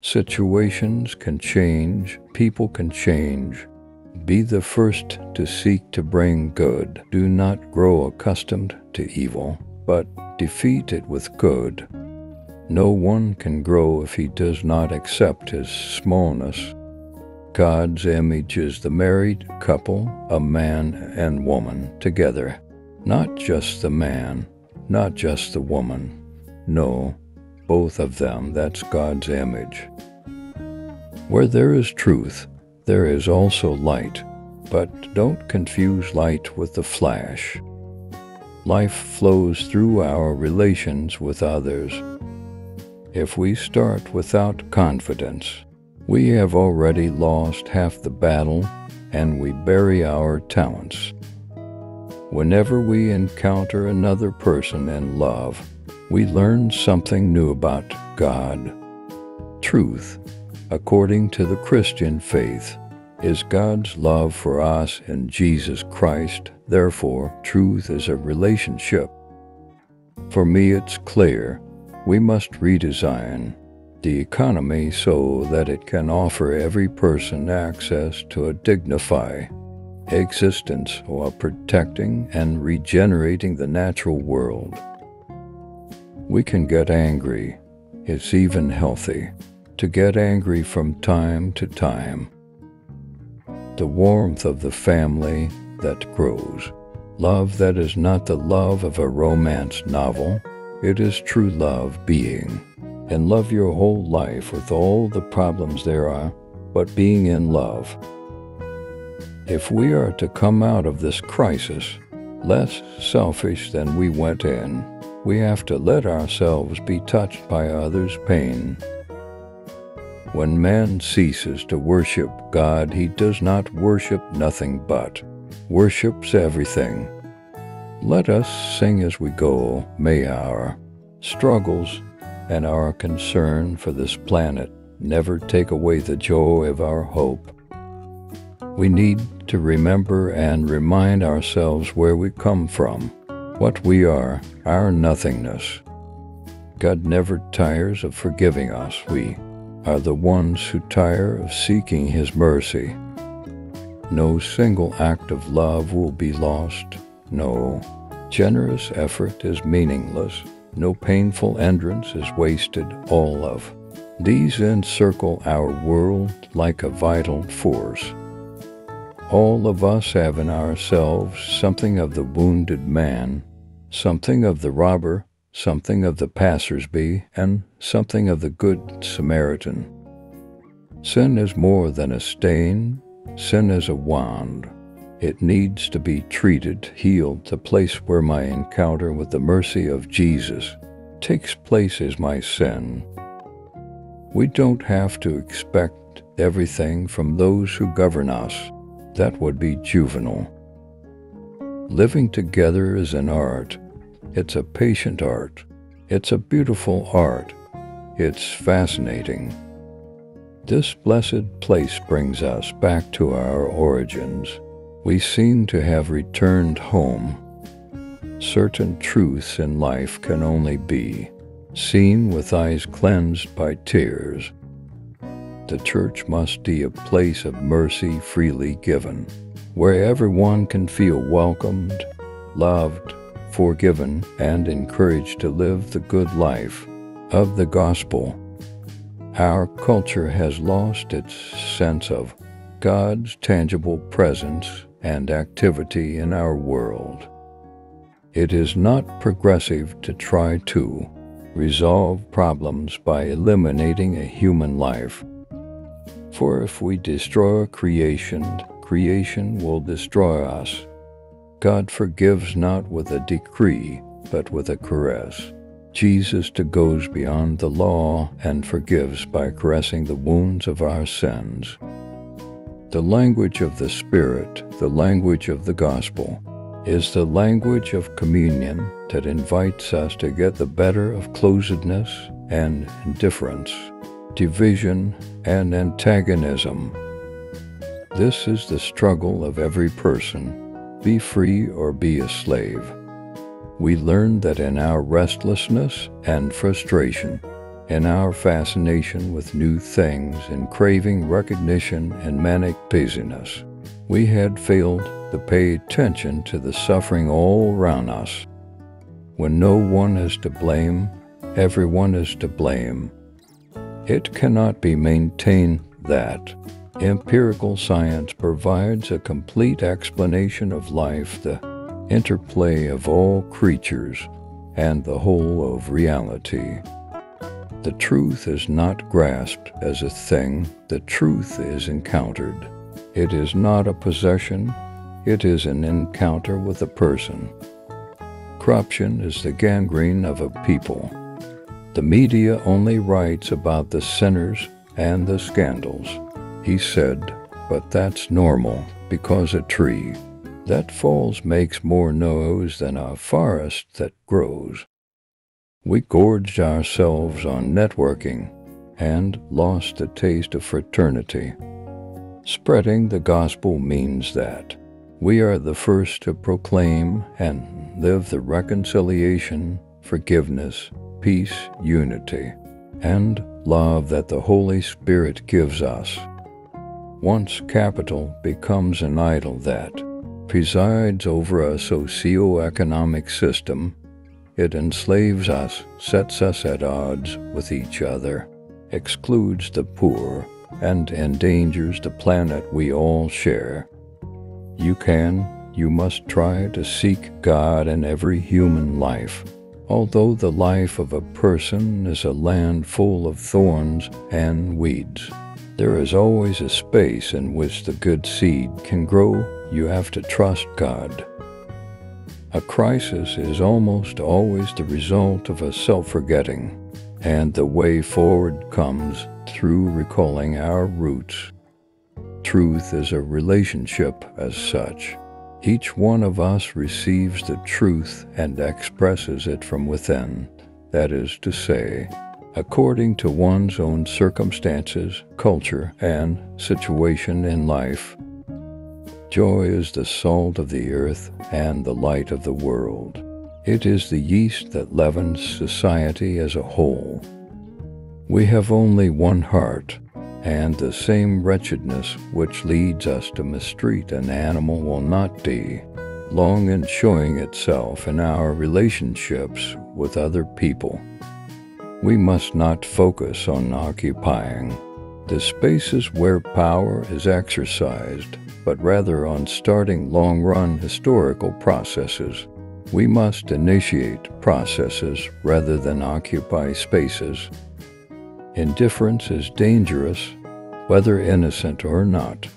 Situations can change, people can change. Be the first to seek to bring good. Do not grow accustomed to evil, but defeat it with good. No one can grow if he does not accept his smallness. God's image is the married couple, a man and woman, together. Not just the man, not just the woman. No, both of them, that's God's image. Where there is truth, there is also light, but don't confuse light with the flash. Life flows through our relations with others. If we start without confidence, we have already lost half the battle and we bury our talents. Whenever we encounter another person in love, we learn something new about God. Truth, according to the Christian faith, is God's love for us in Jesus Christ. Therefore, truth is a relationship. For me, it's clear we must redesign the economy so that it can offer every person access to a dignified existence while protecting and regenerating the natural world. We can get angry. It's even healthy to get angry from time to time. The warmth of the family that grows. Love that is not the love of a romance novel, it is true love being. And love your whole life with all the problems there are, but being in love. If we are to come out of this crisis less selfish than we went in, we have to let ourselves be touched by others' pain. When man ceases to worship God, he does not worship nothing but, worships everything. Let us sing as we go, may our struggles and our concern for this planet never take away the joy of our hope. We need to remember and remind ourselves where we come from, what we are, our nothingness. God never tires of forgiving us. We are the ones who tire of seeking His mercy. No single act of love will be lost. No generous effort is meaningless. No painful entrance is wasted. All of these encircle our world like a vital force. All of us have in ourselves something of the wounded man, something of the robber, something of the passersby, and something of the good Samaritan. Sin is more than a stain, sin is a wand. It needs to be treated, healed. The place where my encounter with the mercy of Jesus takes place is my sin. We don't have to expect everything from those who govern us that would be juvenile. Living together is an art. It's a patient art. It's a beautiful art. It's fascinating. This blessed place brings us back to our origins. We seem to have returned home. Certain truths in life can only be seen with eyes cleansed by tears the church must be a place of mercy freely given, where everyone can feel welcomed, loved, forgiven, and encouraged to live the good life of the gospel. Our culture has lost its sense of God's tangible presence and activity in our world. It is not progressive to try to resolve problems by eliminating a human life for if we destroy creation, creation will destroy us. God forgives not with a decree, but with a caress. Jesus goes beyond the law and forgives by caressing the wounds of our sins. The language of the Spirit, the language of the gospel, is the language of communion that invites us to get the better of closedness and indifference division, and antagonism. This is the struggle of every person be free or be a slave. We learn that in our restlessness and frustration, In our fascination with new things and craving recognition and manic busyness, we had failed to pay attention to the suffering all around us. When no one is to blame, everyone is to blame. It cannot be maintained that empirical science provides a complete explanation of life, the interplay of all creatures, and the whole of reality. The truth is not grasped as a thing, the truth is encountered. It is not a possession, it is an encounter with a person. Corruption is the gangrene of a people. The media only writes about the sinners and the scandals. He said, but that's normal because a tree that falls makes more noise than a forest that grows. We gorged ourselves on networking and lost the taste of fraternity. Spreading the gospel means that we are the first to proclaim and live the reconciliation, forgiveness, peace, unity, and love that the Holy Spirit gives us. Once capital becomes an idol that presides over a socio-economic system, it enslaves us, sets us at odds with each other, excludes the poor, and endangers the planet we all share. You can, you must try to seek God in every human life although the life of a person is a land full of thorns and weeds. There is always a space in which the good seed can grow. You have to trust God. A crisis is almost always the result of a self-forgetting, and the way forward comes through recalling our roots. Truth is a relationship as such. Each one of us receives the truth and expresses it from within, that is to say, according to one's own circumstances, culture, and situation in life. Joy is the salt of the earth and the light of the world. It is the yeast that leavens society as a whole. We have only one heart, and the same wretchedness which leads us to mistreat an animal will not be long in showing itself in our relationships with other people. We must not focus on occupying the spaces where power is exercised, but rather on starting long-run historical processes. We must initiate processes rather than occupy spaces Indifference is dangerous, whether innocent or not.